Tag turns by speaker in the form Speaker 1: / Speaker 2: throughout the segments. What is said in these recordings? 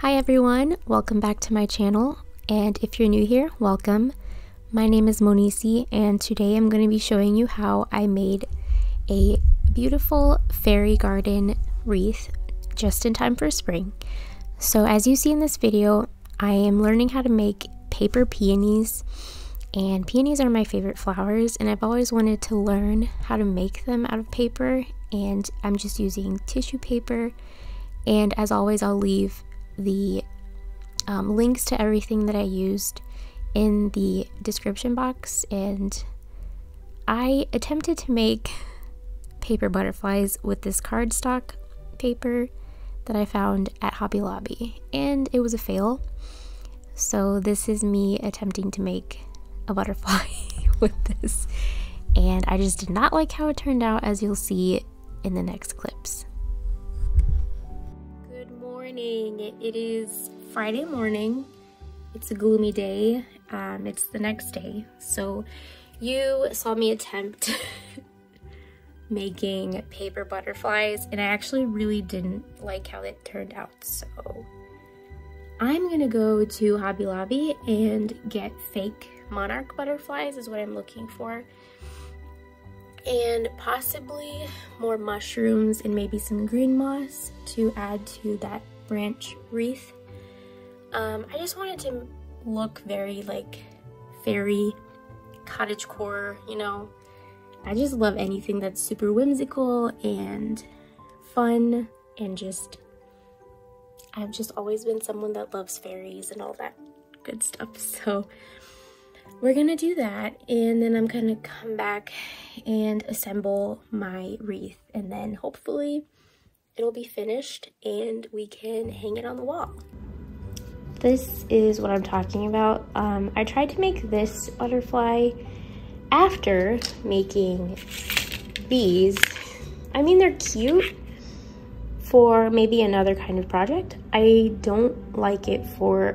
Speaker 1: Hi everyone, welcome back to my channel, and if you're new here, welcome. My name is Monise, and today I'm going to be showing you how I made a beautiful fairy garden wreath just in time for spring. So as you see in this video, I am learning how to make paper peonies, and peonies are my favorite flowers, and I've always wanted to learn how to make them out of paper, and I'm just using tissue paper, and as always, I'll leave the um, links to everything that I used in the description box, and I attempted to make paper butterflies with this cardstock paper that I found at Hobby Lobby, and it was a fail. So, this is me attempting to make a butterfly with this, and I just did not like how it turned out, as you'll see in the next clips. Morning, it is Friday morning. It's a gloomy day. Um, it's the next day. So you saw me attempt making paper butterflies and I actually really didn't like how it turned out. So I'm gonna go to Hobby Lobby and get fake monarch butterflies is what I'm looking for. And possibly more mushrooms and maybe some green moss to add to that branch wreath. Um, I just wanted to look very like fairy cottage core, you know. I just love anything that's super whimsical and fun and just I've just always been someone that loves fairies and all that good stuff. So we're gonna do that and then I'm gonna come back and assemble my wreath and then hopefully it'll be finished and we can hang it on the wall. This is what I'm talking about. Um, I tried to make this butterfly after making these. I mean, they're cute for maybe another kind of project. I don't like it for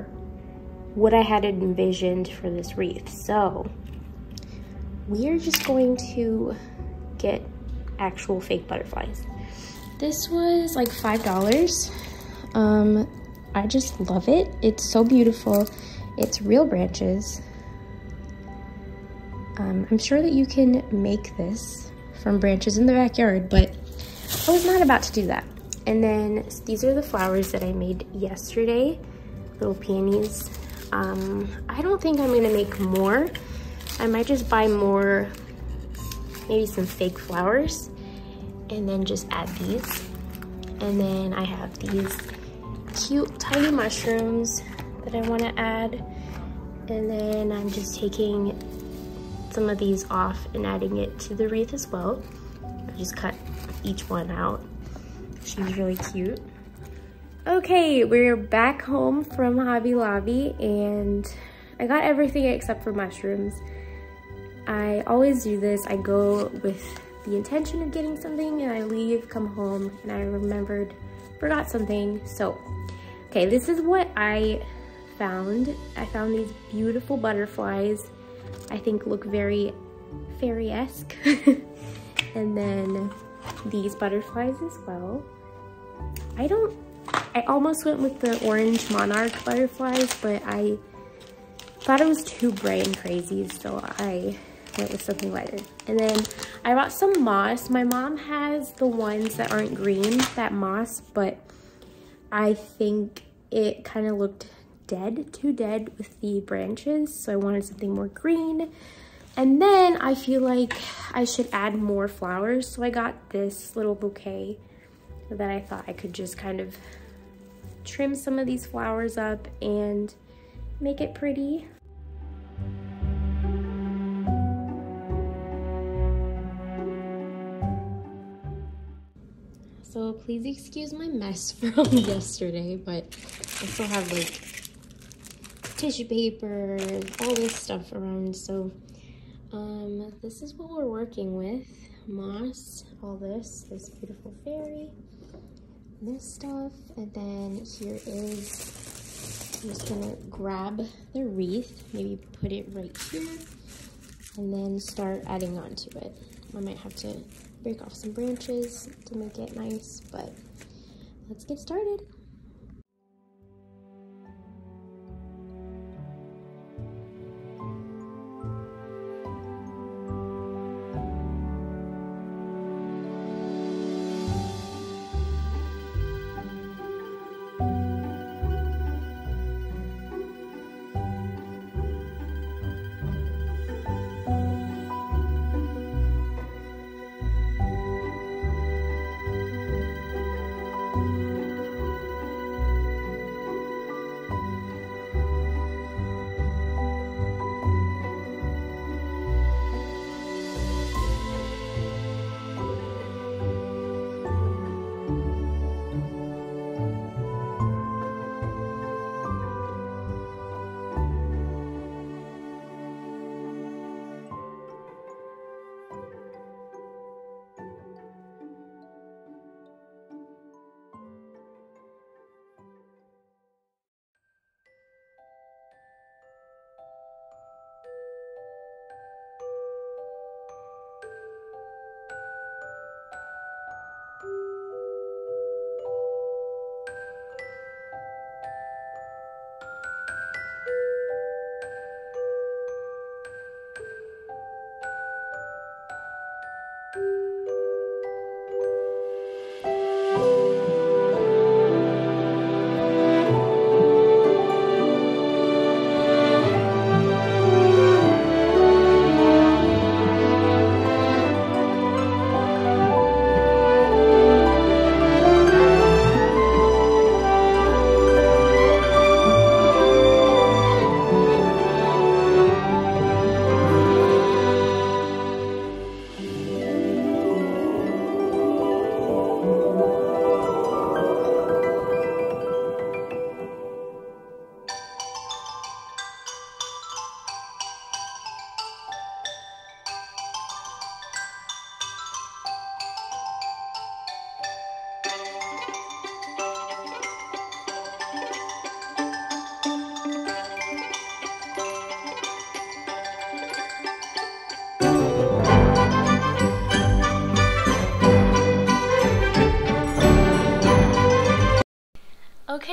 Speaker 1: what I had envisioned for this wreath. So we are just going to get actual fake butterflies. This was like $5. Um, I just love it. It's so beautiful. It's real branches. Um, I'm sure that you can make this from branches in the backyard, but I was not about to do that. And then these are the flowers that I made yesterday, little peonies. Um, I don't think I'm gonna make more. I might just buy more, maybe some fake flowers, and then just add these. And then I have these cute tiny mushrooms that I want to add. And then I'm just taking some of these off and adding it to the wreath as well. I just cut each one out. She's really cute. Okay, we're back home from Hobby Lobby and I got everything except for mushrooms. I always do this. I go with the intention of getting something and I leave, come home, and I remembered, forgot something. So Okay, this is what I found. I found these beautiful butterflies. I think look very fairy-esque. and then these butterflies as well. I don't, I almost went with the orange monarch butterflies, but I thought it was too bright and crazy, so I went with something lighter. And then I bought some moss. My mom has the ones that aren't green, that moss, but I think it kind of looked dead, too dead with the branches. So I wanted something more green. And then I feel like I should add more flowers. So I got this little bouquet that I thought I could just kind of trim some of these flowers up and make it pretty. Please excuse my mess from yesterday, but I still have like tissue paper all this stuff around. So um, this is what we're working with. Moss, all this, this beautiful fairy, this stuff, and then here is, I'm just gonna grab the wreath, maybe put it right here, and then start adding on to it. I might have to break off some branches to make it nice, but let's get started.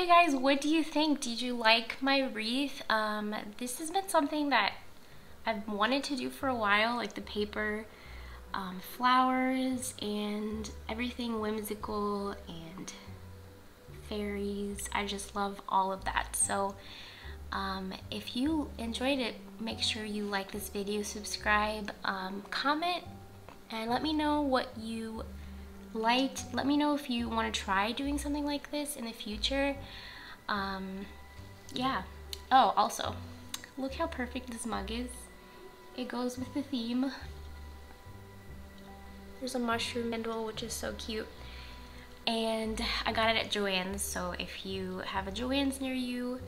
Speaker 1: Guys, what do you think? Did you like my wreath? Um, this has been something that I've wanted to do for a while, like the paper um, flowers and everything whimsical and fairies. I just love all of that. So um, if you enjoyed it, make sure you like this video, subscribe, um, comment, and let me know what you liked. Let me know if you want to try doing something like this in the future. Um, yeah. Oh, also, look how perfect this mug is. It goes with the theme. There's a mushroom handle, which is so cute. And I got it at Joann's, so if you have a Joann's near you,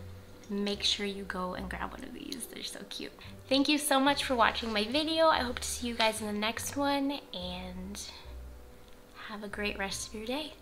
Speaker 1: make sure you go and grab one of these. They're so cute. Thank you so much for watching my video. I hope to see you guys in the next one, and have a great rest of your day.